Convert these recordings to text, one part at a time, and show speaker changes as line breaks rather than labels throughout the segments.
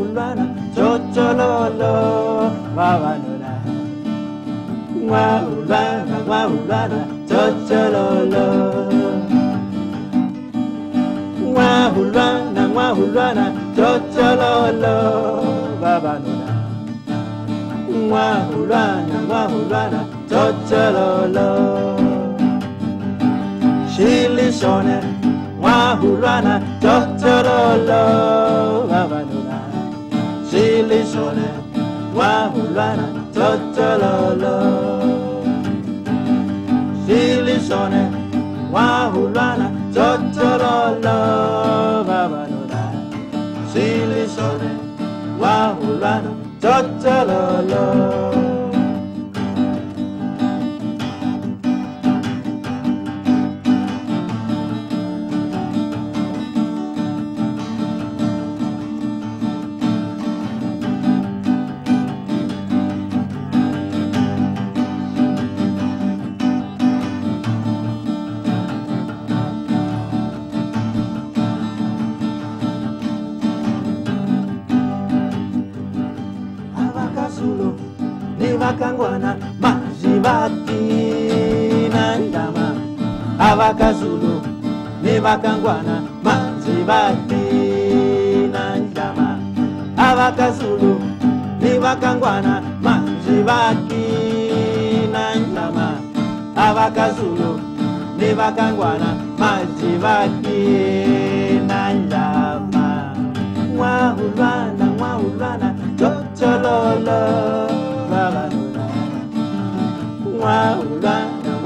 hulwana chochololo vavanuna mwahulwana mwahulwana chochololo mwahulwana mwahulwana chochololo vavanuna mwahulwana mwahulwana chochololo shilishone mwahulwana chochololo vavanuna shilishone mwahulwana chochololo vavanuna shilishone mwahulwana chochololo avakazulu vakangwana mazvivadinandama avakazulu nevakangwana mazvivadinandama avakazulu nevakangwana mazvivadinandama avakazulu nevakangwana mazvivadinandama mwaulwana mwaulwana totololo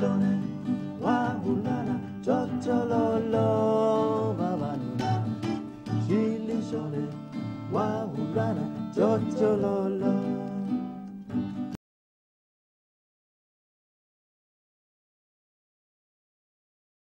shilishone mwahulwana chochololo shilishone mwahulwana chochololo vavanuna shilishone mwahulwana chochololo